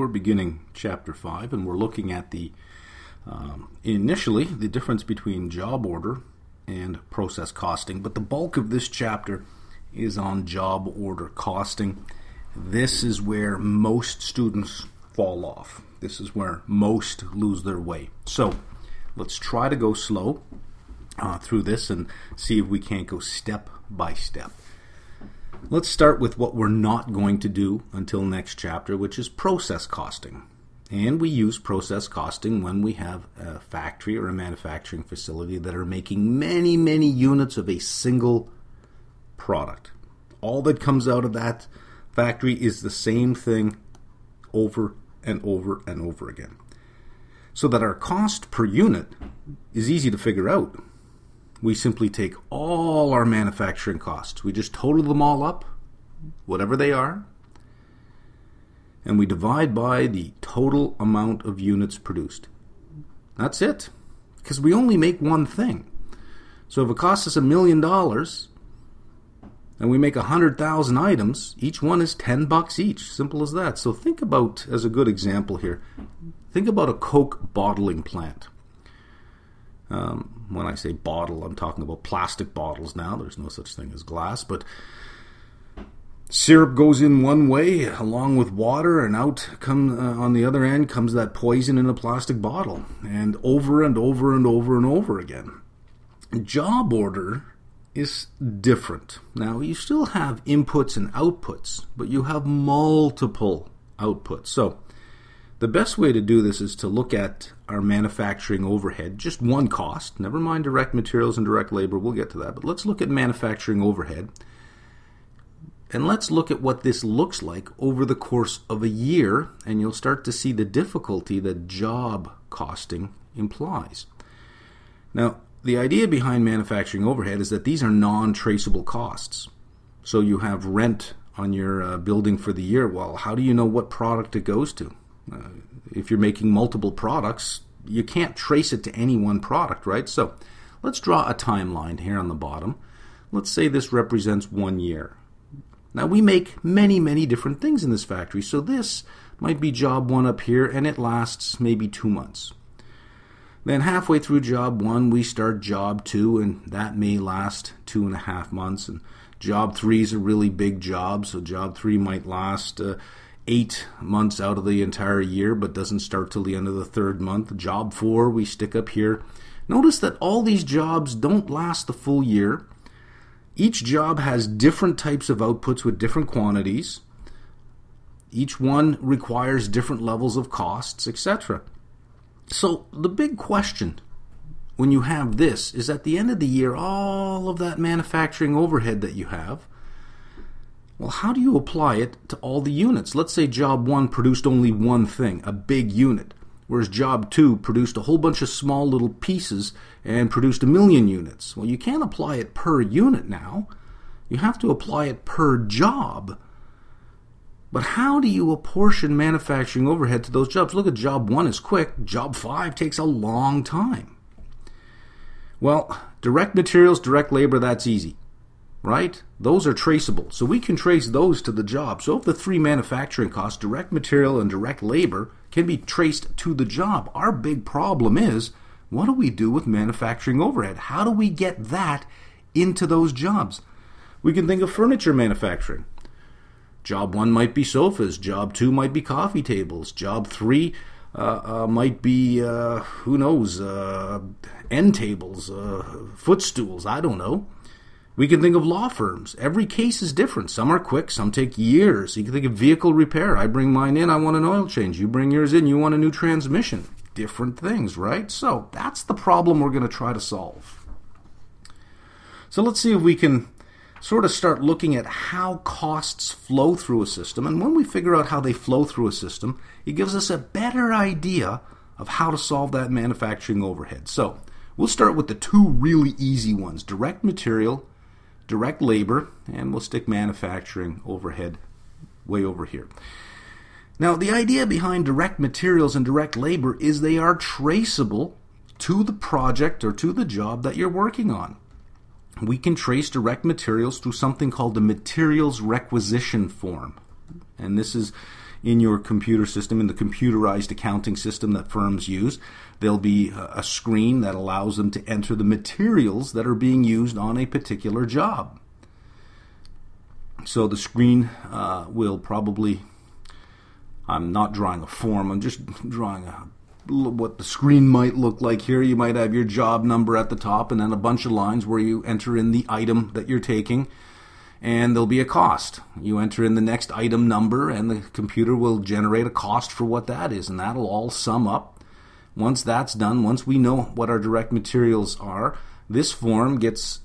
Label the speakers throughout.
Speaker 1: we're beginning chapter 5 and we're looking at the um, initially the difference between job order and process costing, but the bulk of this chapter is on job order costing. This is where most students fall off. This is where most lose their way. So let's try to go slow uh, through this and see if we can't go step by step. Let's start with what we're not going to do until next chapter, which is process costing. And we use process costing when we have a factory or a manufacturing facility that are making many, many units of a single product. All that comes out of that factory is the same thing over and over and over again. So that our cost per unit is easy to figure out we simply take all our manufacturing costs, we just total them all up, whatever they are, and we divide by the total amount of units produced. That's it. Because we only make one thing. So if it costs us a million dollars and we make a hundred thousand items, each one is ten bucks each. Simple as that. So think about, as a good example here, think about a Coke bottling plant. Um, when I say bottle, I'm talking about plastic bottles now. There's no such thing as glass, but syrup goes in one way along with water, and out come uh, on the other end comes that poison in a plastic bottle, and over and over and over and over again. Job order is different. Now you still have inputs and outputs, but you have multiple outputs. So the best way to do this is to look at our manufacturing overhead, just one cost, never mind direct materials and direct labor, we'll get to that, but let's look at manufacturing overhead. And let's look at what this looks like over the course of a year, and you'll start to see the difficulty that job costing implies. Now, the idea behind manufacturing overhead is that these are non traceable costs. So you have rent on your uh, building for the year. Well, how do you know what product it goes to? Uh, if you're making multiple products, you can't trace it to any one product, right? So let's draw a timeline here on the bottom. Let's say this represents one year. Now we make many, many different things in this factory, so this might be job one up here and it lasts maybe two months. Then halfway through job one, we start job two, and that may last two and a half months. And job three is a really big job, so job three might last uh, eight months out of the entire year, but doesn't start till the end of the third month. Job four, we stick up here. Notice that all these jobs don't last the full year. Each job has different types of outputs with different quantities. Each one requires different levels of costs, etc. So, the big question when you have this is at the end of the year, all of that manufacturing overhead that you have well, how do you apply it to all the units? Let's say job one produced only one thing, a big unit, whereas job two produced a whole bunch of small little pieces and produced a million units. Well, you can't apply it per unit now. You have to apply it per job. But how do you apportion manufacturing overhead to those jobs? Look at job one is quick, job five takes a long time. Well, direct materials, direct labor, that's easy right? Those are traceable. So we can trace those to the job. So if the three manufacturing costs, direct material and direct labor, can be traced to the job, our big problem is what do we do with manufacturing overhead? How do we get that into those jobs? We can think of furniture manufacturing. Job one might be sofas, job two might be coffee tables, job three uh, uh, might be, uh, who knows, uh, end tables, uh, footstools, I don't know. We can think of law firms. Every case is different. Some are quick, some take years. You can think of vehicle repair. I bring mine in, I want an oil change. You bring yours in, you want a new transmission. Different things, right? So that's the problem we're going to try to solve. So let's see if we can sort of start looking at how costs flow through a system. And when we figure out how they flow through a system, it gives us a better idea of how to solve that manufacturing overhead. So we'll start with the two really easy ones direct material direct labor, and we'll stick manufacturing overhead way over here. Now, the idea behind direct materials and direct labor is they are traceable to the project or to the job that you're working on. We can trace direct materials through something called the materials requisition form. And this is in your computer system, in the computerized accounting system that firms use. There'll be a screen that allows them to enter the materials that are being used on a particular job. So the screen uh, will probably, I'm not drawing a form, I'm just drawing a what the screen might look like here. You might have your job number at the top and then a bunch of lines where you enter in the item that you're taking and there'll be a cost. You enter in the next item number, and the computer will generate a cost for what that is, and that'll all sum up. Once that's done, once we know what our direct materials are, this form gets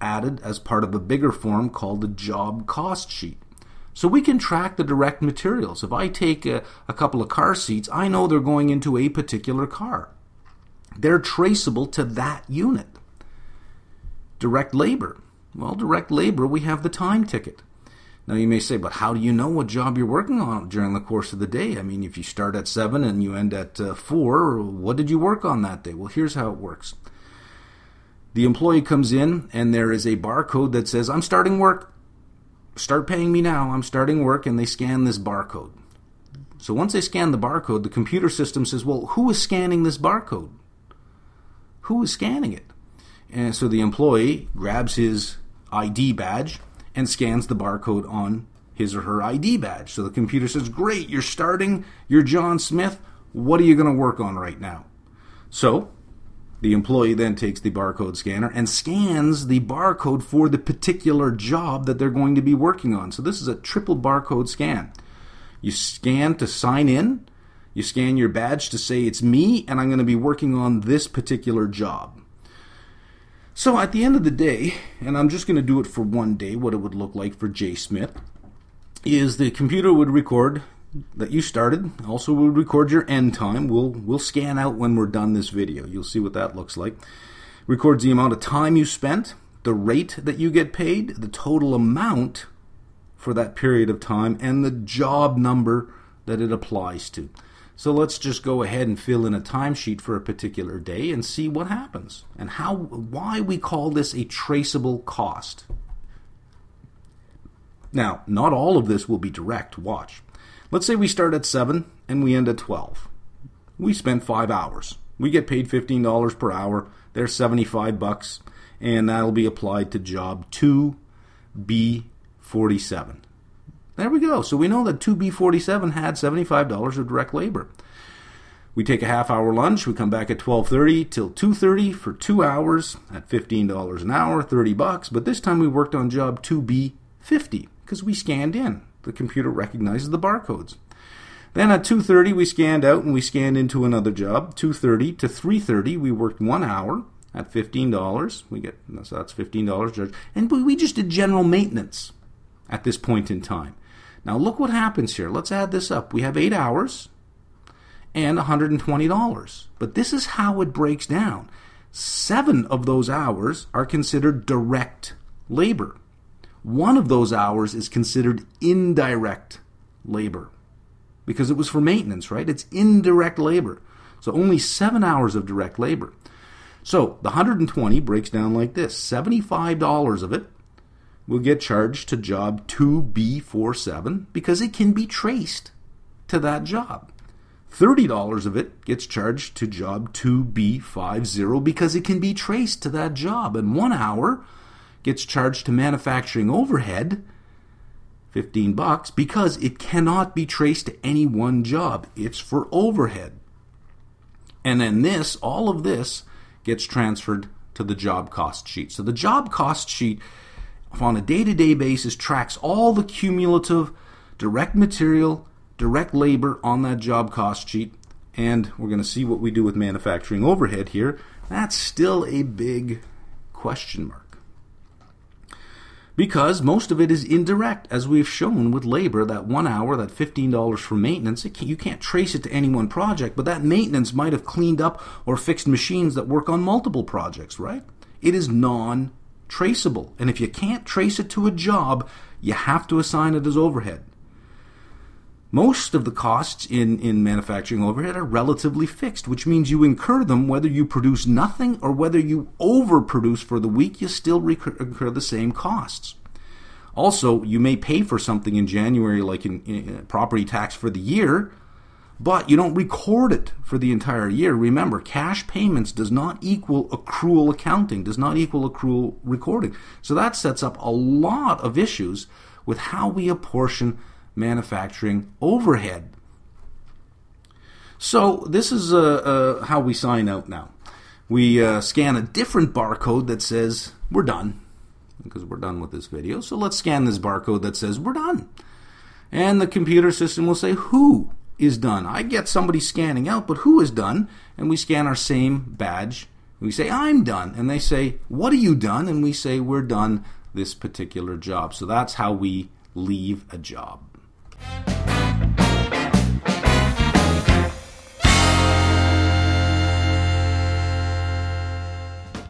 Speaker 1: added as part of a bigger form called the job cost sheet. So we can track the direct materials. If I take a, a couple of car seats, I know they're going into a particular car. They're traceable to that unit. Direct labor. Well, direct labor, we have the time ticket. Now you may say, but how do you know what job you're working on during the course of the day? I mean, if you start at 7 and you end at uh, 4, what did you work on that day? Well, here's how it works. The employee comes in and there is a barcode that says, I'm starting work. Start paying me now. I'm starting work. And they scan this barcode. So once they scan the barcode, the computer system says, well, who is scanning this barcode? Who is scanning it? And so the employee grabs his ID badge and scans the barcode on his or her ID badge. So the computer says, Great, you're starting, you're John Smith. What are you going to work on right now? So the employee then takes the barcode scanner and scans the barcode for the particular job that they're going to be working on. So this is a triple barcode scan. You scan to sign in, you scan your badge to say it's me and I'm going to be working on this particular job. So at the end of the day, and I'm just going to do it for one day, what it would look like for J. Smith, is the computer would record that you started. Also, would record your end time. We'll we'll scan out when we're done this video. You'll see what that looks like. Records the amount of time you spent, the rate that you get paid, the total amount for that period of time, and the job number that it applies to. So let's just go ahead and fill in a timesheet for a particular day and see what happens and how why we call this a traceable cost. Now, not all of this will be direct, watch. Let's say we start at 7 and we end at 12. We spent 5 hours. We get paid $15 per hour. There's 75 bucks and that'll be applied to job 2B47. There we go. So we know that 2B47 had $75 of direct labor. We take a half hour lunch. We come back at 12:30 till 2:30 for 2 hours at $15 an hour, 30 bucks, but this time we worked on job 2B50 because we scanned in. The computer recognizes the barcodes. Then at 2:30 we scanned out and we scanned into another job. 2:30 to 3:30 we worked 1 hour at $15. We get so that's $15 judge. And we just did general maintenance at this point in time. Now look what happens here. Let's add this up. We have eight hours and $120. But this is how it breaks down. Seven of those hours are considered direct labor. One of those hours is considered indirect labor because it was for maintenance, right? It's indirect labor. So only seven hours of direct labor. So the 120 breaks down like this $75 of it will get charged to job 2B47 because it can be traced to that job. $30 of it gets charged to job 2B50 because it can be traced to that job. And one hour gets charged to manufacturing overhead, 15 bucks, because it cannot be traced to any one job. It's for overhead. And then this, all of this, gets transferred to the job cost sheet. So the job cost sheet on a day to day basis tracks all the cumulative direct material, direct labor on that job cost sheet. And we're going to see what we do with manufacturing overhead here. That's still a big question mark. Because most of it is indirect, as we've shown with labor, that one hour, that $15 for maintenance, can, you can't trace it to any one project, but that maintenance might have cleaned up or fixed machines that work on multiple projects, right? It is non traceable. And if you can't trace it to a job, you have to assign it as overhead. Most of the costs in, in manufacturing overhead are relatively fixed, which means you incur them whether you produce nothing or whether you overproduce for the week, you still incur the same costs. Also, you may pay for something in January, like in, in uh, property tax for the year, but you don't record it for the entire year. Remember, cash payments does not equal accrual accounting, does not equal accrual recording. So that sets up a lot of issues with how we apportion manufacturing overhead. So this is uh, uh, how we sign out now. We uh, scan a different barcode that says we're done because we're done with this video. So let's scan this barcode that says we're done. And the computer system will say who is done. I get somebody scanning out, but who is done? And we scan our same badge. We say, I'm done. And they say, What are you done? And we say, We're done this particular job. So that's how we leave a job.